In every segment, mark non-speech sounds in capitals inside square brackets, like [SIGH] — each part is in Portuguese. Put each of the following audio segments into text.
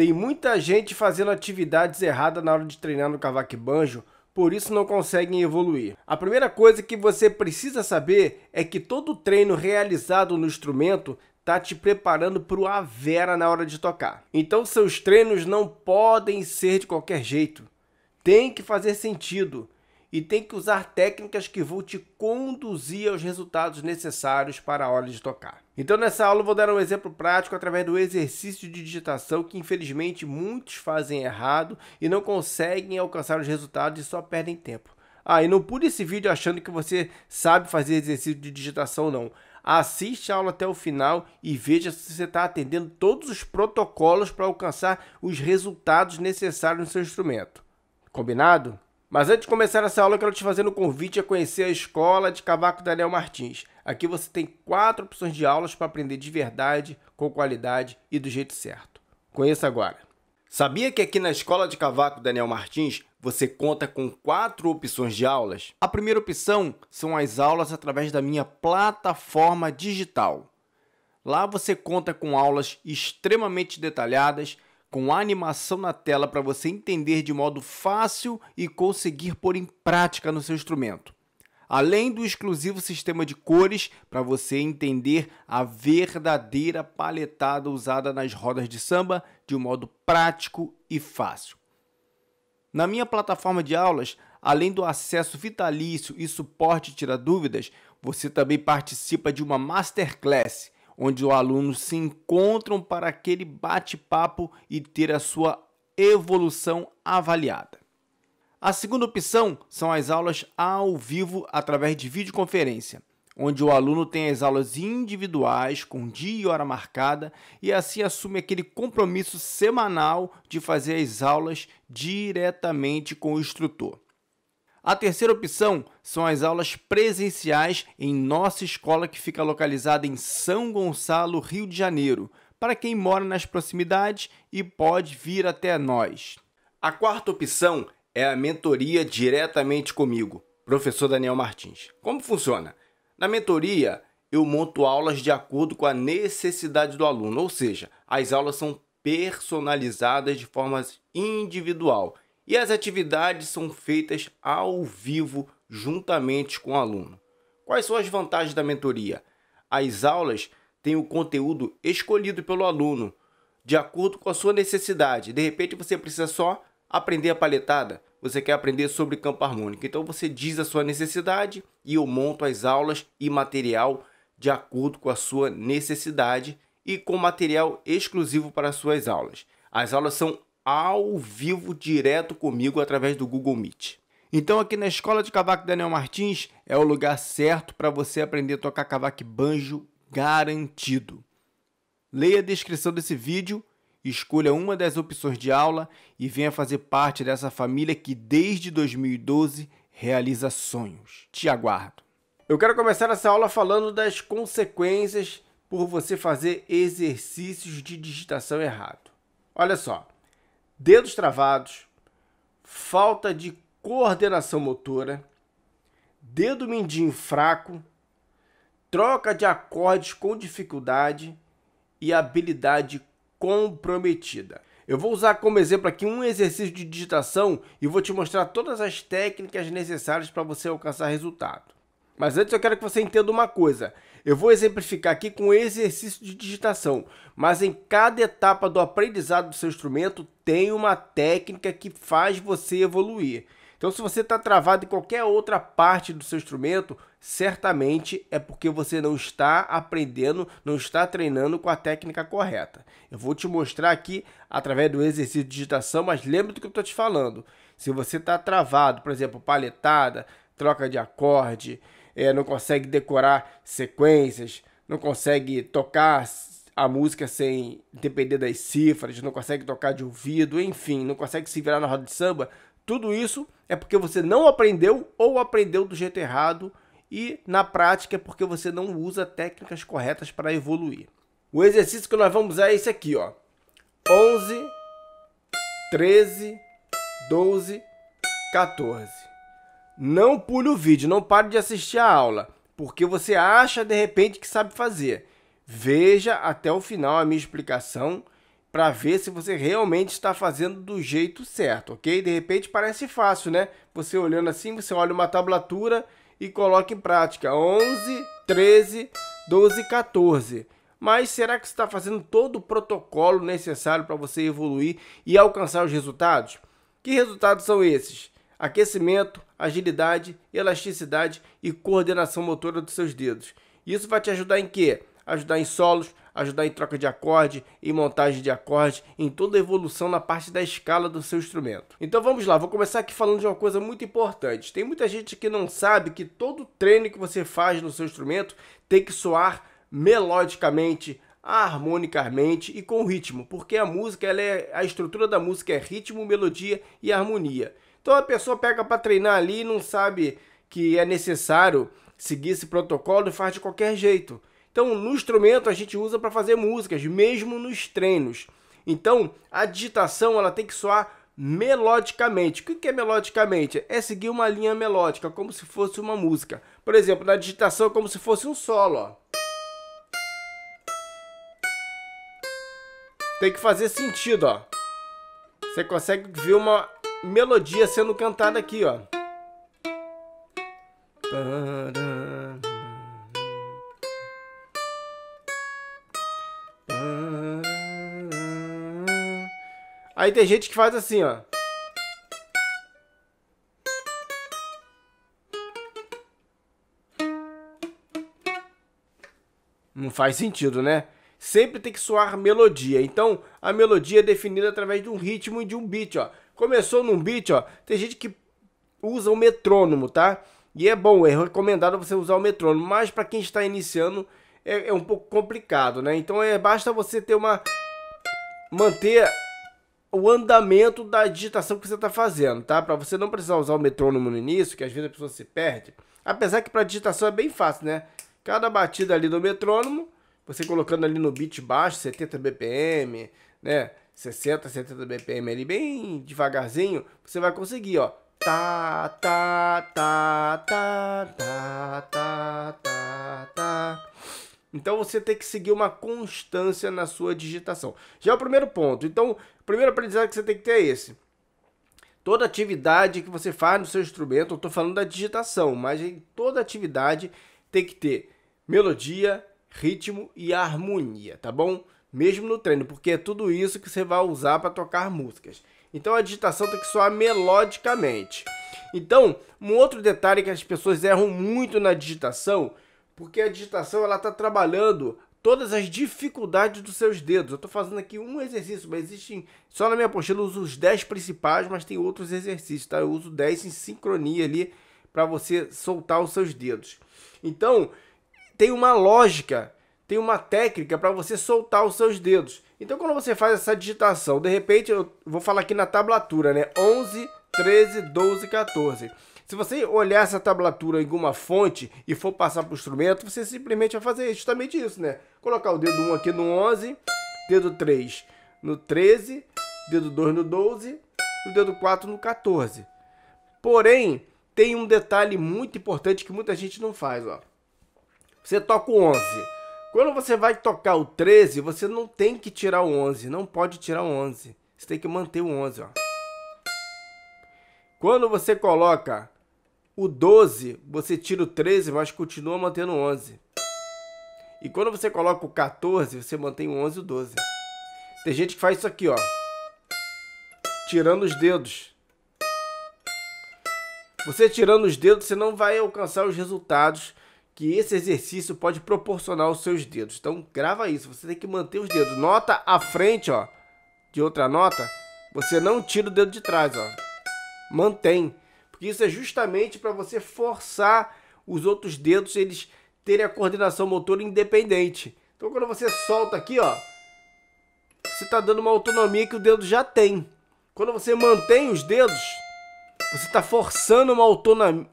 Tem muita gente fazendo atividades erradas na hora de treinar no cavaco e banjo, por isso não conseguem evoluir. A primeira coisa que você precisa saber é que todo treino realizado no instrumento está te preparando para o a vera na hora de tocar. Então seus treinos não podem ser de qualquer jeito. Tem que fazer sentido e tem que usar técnicas que vão te conduzir aos resultados necessários para a hora de tocar. Então nessa aula eu vou dar um exemplo prático através do exercício de digitação que infelizmente muitos fazem errado e não conseguem alcançar os resultados e só perdem tempo. Ah, e não pule esse vídeo achando que você sabe fazer exercício de digitação não. Assiste a aula até o final e veja se você está atendendo todos os protocolos para alcançar os resultados necessários no seu instrumento. Combinado? Mas antes de começar essa aula, eu quero te fazer um convite a conhecer a Escola de Cavaco Daniel Martins. Aqui você tem quatro opções de aulas para aprender de verdade, com qualidade e do jeito certo. Conheça agora. Sabia que aqui na Escola de Cavaco Daniel Martins você conta com quatro opções de aulas? A primeira opção são as aulas através da minha plataforma digital. Lá você conta com aulas extremamente detalhadas com animação na tela para você entender de modo fácil e conseguir pôr em prática no seu instrumento. Além do exclusivo sistema de cores para você entender a verdadeira paletada usada nas rodas de samba de um modo prático e fácil. Na minha plataforma de aulas, além do acesso vitalício e suporte tira dúvidas, você também participa de uma masterclass onde os alunos se encontram para aquele bate-papo e ter a sua evolução avaliada. A segunda opção são as aulas ao vivo através de videoconferência, onde o aluno tem as aulas individuais com dia e hora marcada e assim assume aquele compromisso semanal de fazer as aulas diretamente com o instrutor. A terceira opção são as aulas presenciais em nossa escola que fica localizada em São Gonçalo, Rio de Janeiro, para quem mora nas proximidades e pode vir até nós. A quarta opção é a mentoria diretamente comigo, professor Daniel Martins. Como funciona? Na mentoria, eu monto aulas de acordo com a necessidade do aluno, ou seja, as aulas são personalizadas de forma individual e as atividades são feitas ao vivo juntamente com o aluno. Quais são as vantagens da mentoria? As aulas têm o conteúdo escolhido pelo aluno, de acordo com a sua necessidade. De repente você precisa só aprender a paletada, você quer aprender sobre campo harmônico. Então você diz a sua necessidade e eu monto as aulas e material de acordo com a sua necessidade e com material exclusivo para as suas aulas. As aulas são ao vivo direto comigo através do Google Meet. Então aqui na Escola de Cavaco Daniel Martins é o lugar certo para você aprender a tocar cavaco banjo garantido. Leia a descrição desse vídeo, escolha uma das opções de aula e venha fazer parte dessa família que desde 2012 realiza sonhos. Te aguardo. Eu quero começar essa aula falando das consequências por você fazer exercícios de digitação errado. Olha só, dedos travados, falta de coordenação motora, dedo mindinho fraco, troca de acordes com dificuldade e habilidade comprometida. Eu vou usar como exemplo aqui um exercício de digitação e vou te mostrar todas as técnicas necessárias para você alcançar resultado. Mas antes eu quero que você entenda uma coisa. Eu vou exemplificar aqui com um exercício de digitação, mas em cada etapa do aprendizado do seu instrumento tem uma técnica que faz você evoluir. Então, se você está travado em qualquer outra parte do seu instrumento, certamente é porque você não está aprendendo, não está treinando com a técnica correta. Eu vou te mostrar aqui através do exercício de digitação, mas lembre do que eu estou te falando. Se você está travado, por exemplo, paletada, troca de acorde, é, não consegue decorar sequências, não consegue tocar a música sem depender das cifras, não consegue tocar de ouvido, enfim, não consegue se virar na roda de samba, tudo isso é porque você não aprendeu ou aprendeu do jeito errado e na prática é porque você não usa técnicas corretas para evoluir. O exercício que nós vamos usar é esse aqui, ó. 11, 13, 12, 14. Não pule o vídeo, não pare de assistir a aula, porque você acha de repente que sabe fazer. Veja até o final a minha explicação para ver se você realmente está fazendo do jeito certo, ok? De repente parece fácil, né? Você olhando assim, você olha uma tablatura e coloca em prática 11, 13, 12, 14. Mas será que você está fazendo todo o protocolo necessário para você evoluir e alcançar os resultados? Que resultados são esses? Aquecimento, agilidade, elasticidade e coordenação motora dos seus dedos. Isso vai te ajudar em quê? Ajudar em solos, ajudar em troca de acorde, em montagem de acorde, em toda a evolução na parte da escala do seu instrumento. Então vamos lá, vou começar aqui falando de uma coisa muito importante. Tem muita gente que não sabe que todo treino que você faz no seu instrumento tem que soar melodicamente, harmonicamente e com ritmo, porque a música, ela é a estrutura da música é ritmo, melodia e harmonia. Então a pessoa pega para treinar ali e não sabe que é necessário seguir esse protocolo e faz de qualquer jeito. Então, no instrumento a gente usa para fazer músicas, mesmo nos treinos. Então, a digitação ela tem que soar melodicamente. O que é melodicamente? É seguir uma linha melódica, como se fosse uma música. Por exemplo, na digitação é como se fosse um solo. Ó. Tem que fazer sentido, ó. Você consegue ver uma melodia sendo cantada aqui, ó. Aí tem gente que faz assim, ó. Não faz sentido, né? sempre tem que soar melodia. Então, a melodia é definida através de um ritmo e de um beat, ó. Começou num beat, ó. Tem gente que usa o metrônomo, tá? E é bom, é recomendado você usar o metrônomo, mas para quem está iniciando é, é, um pouco complicado, né? Então é basta você ter uma manter o andamento da digitação que você está fazendo, tá? Para você não precisar usar o metrônomo no início, que às vezes a pessoa se perde. Apesar que para digitação é bem fácil, né? Cada batida ali do metrônomo você colocando ali no beat baixo, 70 BPM, né? 60, 70 BPM ali, bem devagarzinho, você vai conseguir, ó. Tá, tá, tá, tá, tá, tá, tá, tá. Então você tem que seguir uma constância na sua digitação. Já é o primeiro ponto. Então, o primeiro aprendizado que você tem que ter é esse. Toda atividade que você faz no seu instrumento, eu estou falando da digitação, mas em toda atividade tem que ter melodia, ritmo e harmonia, tá bom? Mesmo no treino, porque é tudo isso que você vai usar para tocar músicas. Então a digitação tem que soar melodicamente. Então, um outro detalhe que as pessoas erram muito na digitação, porque a digitação ela está trabalhando todas as dificuldades dos seus dedos. Eu estou fazendo aqui um exercício, mas existem. Só na minha apostila eu uso os 10 principais, mas tem outros exercícios, tá? Eu uso 10 em sincronia ali para você soltar os seus dedos. Então, tem uma lógica, tem uma técnica para você soltar os seus dedos. Então, quando você faz essa digitação, de repente, eu vou falar aqui na tablatura, né? 11, 13, 12, 14. Se você olhar essa tablatura em alguma fonte e for passar para o instrumento, você simplesmente vai fazer justamente isso, né? Colocar o dedo 1 aqui no 11, dedo 3 no 13, dedo 2 no 12 e o dedo 4 no 14. Porém, tem um detalhe muito importante que muita gente não faz, ó. Você toca o 11. Quando você vai tocar o 13, você não tem que tirar o 11. Não pode tirar o 11. Você tem que manter o 11, ó. Quando você coloca o 12, você tira o 13, mas continua mantendo o 11. E quando você coloca o 14, você mantém o 11 e o 12. Tem gente que faz isso aqui, ó. Tirando os dedos. Você tirando os dedos, você não vai alcançar os resultados que esse exercício pode proporcionar aos seus dedos. Então grava isso, você tem que manter os dedos. Nota à frente, ó, de outra nota, você não tira o dedo de trás, ó. Mantém, porque isso é justamente para você forçar os outros dedos eles terem a coordenação motora independente. Então quando você solta aqui, ó, você está dando uma autonomia que o dedo já tem. Quando você mantém os dedos, você está forçando uma autonomia,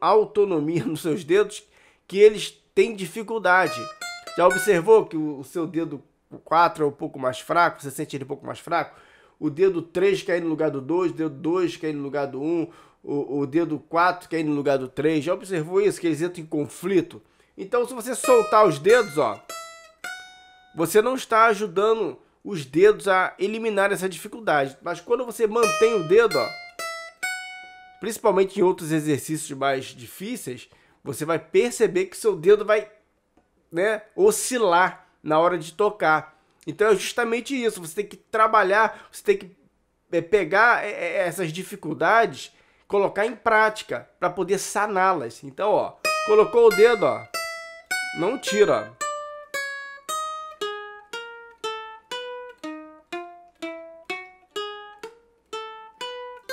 autonomia [LAUGHS] nos seus dedos que eles têm dificuldade. Já observou que o, seu dedo 4 é um pouco mais fraco, você sente ele um pouco mais fraco? O dedo 3 cai no lugar do 2, o dedo 2 cai no lugar do 1, o, o dedo 4 cai no lugar do 3. Já observou isso? Que eles entram em conflito? Então, se você soltar os dedos, ó, você não está ajudando os dedos a eliminar essa dificuldade. Mas quando você mantém o dedo, ó, principalmente em outros exercícios mais difíceis, você vai perceber que seu dedo vai né, oscilar na hora de tocar. Então é justamente isso. Você tem que trabalhar, você tem que é, pegar é, é, essas dificuldades, colocar em prática para poder saná-las. Então, ó, colocou o dedo, ó, não tira.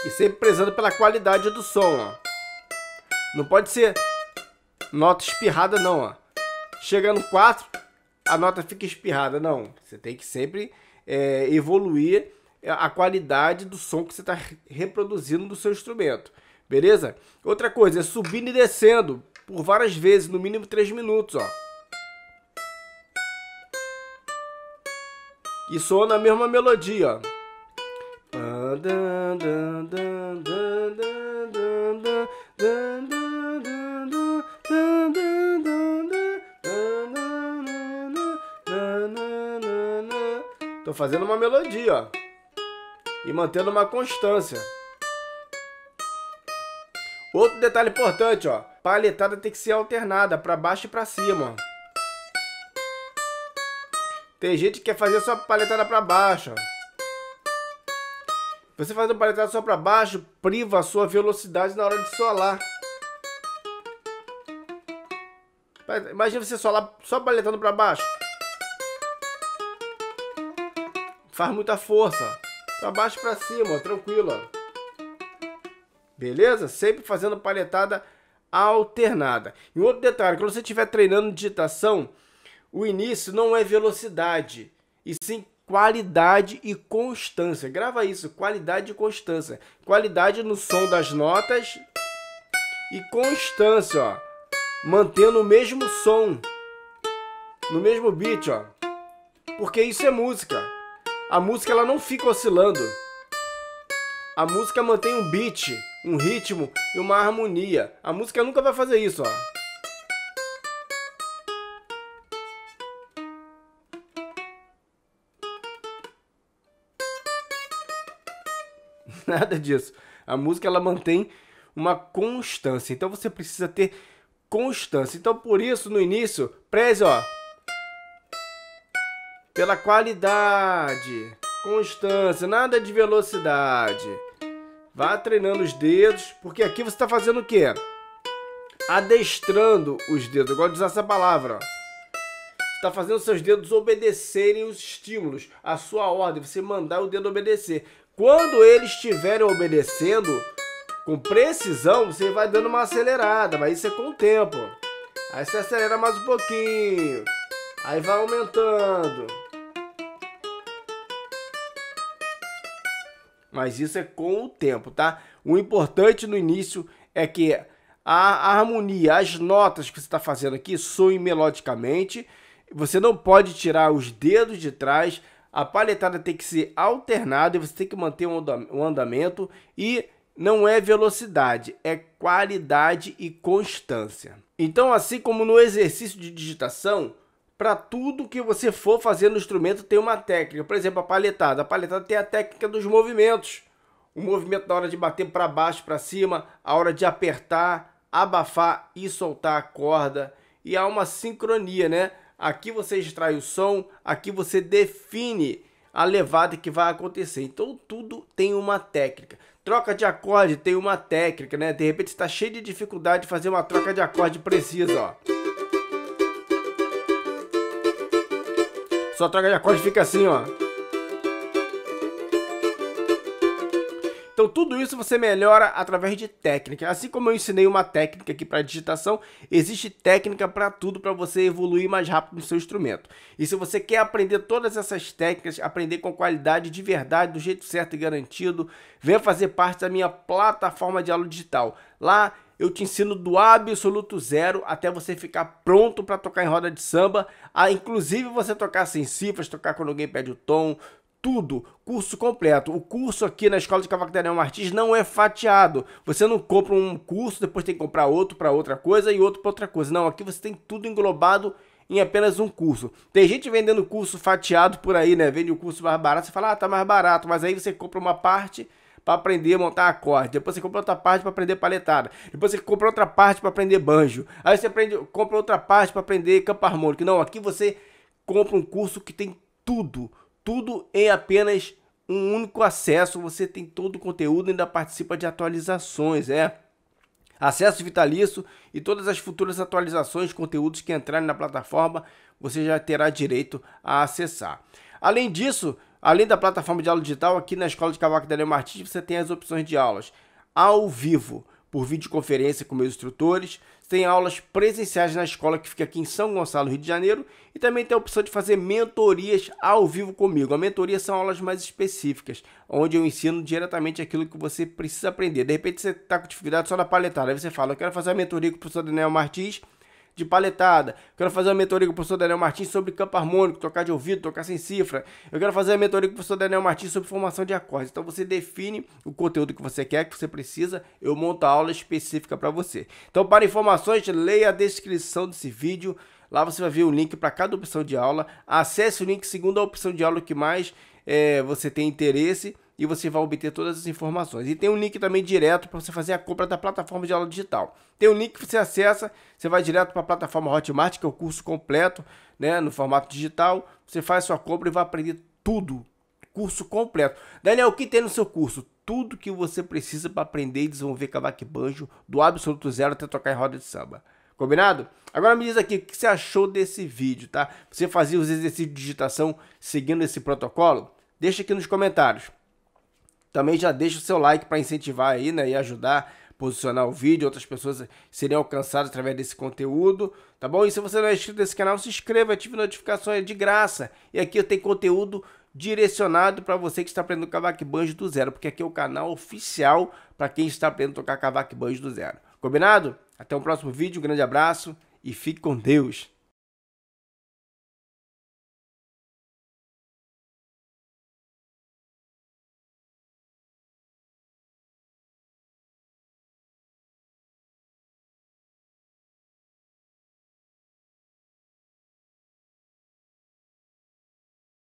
E sempre prezando pela qualidade do som, ó. Não pode ser nota espirrada, não, ó. Chega no 4, a nota fica espirrada. Não, você tem que sempre é, evoluir a qualidade do som que você está reproduzindo do seu instrumento. Beleza? Outra coisa é subindo e descendo por várias vezes, no mínimo 3 minutos, ó. E soa na mesma melodia, ó. Tô fazendo uma melodia, ó. E mantendo uma constância. Outro detalhe importante, ó. Palhetada tem que ser alternada para baixo e para cima. Tem gente que quer fazer só palhetada para baixo, ó. Você fazendo palhetada só para baixo, priva a sua velocidade na hora de solar. Imagina você solar só palhetando para baixo. Faz muita força. Para baixo para cima, ó, tranquilo. Ó. Beleza? Sempre fazendo palhetada alternada. E um outro detalhe, quando você estiver treinando digitação, o início não é velocidade, e sim qualidade e constância. Grava isso, qualidade e constância. Qualidade no som das notas e constância, ó. Mantendo o mesmo som, no mesmo beat, ó. Porque isso é música. A música ela não fica oscilando. A música mantém um beat, um ritmo e uma harmonia. A música nunca vai fazer isso, ó. [LAUGHS] Nada disso. A música ela mantém uma constância. Então você precisa ter constância. Então por isso no início, preze, ó, pela qualidade, constância, nada de velocidade. Vá treinando os dedos, porque aqui você está fazendo o quê? Adestrando os dedos. Eu gosto de usar essa palavra. Está fazendo seus dedos obedecerem os estímulos, a sua ordem, você mandar o dedo obedecer. Quando eles estiverem obedecendo com precisão, você vai dando uma acelerada, mas isso é com o tempo. Aí você acelera mais um pouquinho. Aí vai aumentando. Mas isso é com o tempo, tá? O importante no início é que a harmonia, as notas que você está fazendo aqui soem melodicamente. Você não pode tirar os dedos de trás a palhetada tem que ser alternada e você tem que manter um andamento e não é velocidade, é qualidade e constância. Então, assim como no exercício de digitação, para tudo que você for fazer no instrumento tem uma técnica. Por exemplo, a palhetada. A palhetada tem a técnica dos movimentos. O movimento na hora de bater para baixo, para cima, a hora de apertar, abafar e soltar a corda. E há uma sincronia, né? Aqui você extrai o som, aqui você define a levada que vai acontecer. Então tudo tem uma técnica. Troca de acorde tem uma técnica, né? De repente está cheio de dificuldade de fazer uma troca de acorde precisa, ó. Sua troca de acorde fica assim, ó. Então tudo isso você melhora através de técnica. Assim como eu ensinei uma técnica aqui para digitação, existe técnica para tudo para você evoluir mais rápido no seu instrumento. E se você quer aprender todas essas técnicas, aprender com qualidade de verdade, do jeito certo e garantido, venha fazer parte da minha plataforma de aula digital. Lá eu te ensino do absoluto zero até você ficar pronto para tocar em roda de samba, a inclusive você tocar sem cifras, tocar quando alguém pede o tom, tudo, curso completo. O curso aqui na Escola de Daniel Martins não é fatiado. Você não compra um curso, depois tem que comprar outro para outra coisa e outro para outra coisa. Não, aqui você tem tudo englobado em apenas um curso. Tem gente vendendo curso fatiado por aí, né? Vende o um curso mais barato, você fala, ah, tá mais barato, mas aí você compra uma parte para aprender a montar acorde. Depois você compra outra parte para aprender paletada. Depois você compra outra parte para aprender banjo. Aí você aprende, compra outra parte para aprender campo harmônico. Não, aqui você compra um curso que tem tudo, tudo em apenas um único acesso. Você tem todo o conteúdo e ainda participa de atualizações, é. Acesso vitalício e todas as futuras atualizações, conteúdos que entrarem na plataforma, você já terá direito a acessar. Além disso, Além da plataforma de aula digital, aqui na Escola de Cavaco Daniel Martins você tem as opções de aulas ao vivo, por videoconferência com meus instrutores, tem aulas presenciais na escola que fica aqui em São Gonçalo, Rio de Janeiro, e também tem a opção de fazer mentorias ao vivo comigo. A mentoria são aulas mais específicas, onde eu ensino diretamente aquilo que você precisa aprender. De repente você está com dificuldade só na paletada, aí você fala, eu quero fazer a mentoria com o professor Daniel Martins, de paletada. Quero fazer uma mentoria com o professor Daniel Martins sobre campo harmônico, tocar de ouvido, tocar sem cifra. Eu quero fazer uma mentoria com o professor Daniel Martins sobre formação de acordes. Então você define o conteúdo que você quer, que você precisa, eu monto a aula específica para você. Então para informações, leia a descrição desse vídeo. Lá você vai ver o link para cada opção de aula. Acesse o link segundo a opção de aula que mais é, você tem interesse e você vai obter todas as informações. E tem um link também direto para você fazer a compra da plataforma de aula digital. Tem um link que você acessa, você vai direto para a plataforma Hotmart, que é o curso completo, né, no formato digital. Você faz sua compra e vai aprender tudo, curso completo. Daniel, o que tem no seu curso? Tudo que você precisa para aprender e desenvolver cavaco e banjo do absoluto zero até tocar em roda de samba. Combinado? Agora me diz aqui o que você achou desse vídeo, tá? Você fazia os exercícios de digitação seguindo esse protocolo? Deixa aqui nos comentários. Também já deixa o seu like para incentivar aí, né, e ajudar a posicionar o vídeo, outras pessoas seriam alcançadas através desse conteúdo, tá bom? E se você não é inscrito nesse canal, se inscreva, ative notificações de graça. E aqui eu tenho conteúdo direcionado para você que está aprendendo cavaque banjo do zero, porque aqui é o canal oficial para quem está aprendendo a tocar cavaque banjo do zero. Combinado? Até o próximo vídeo, um grande abraço e fique com Deus!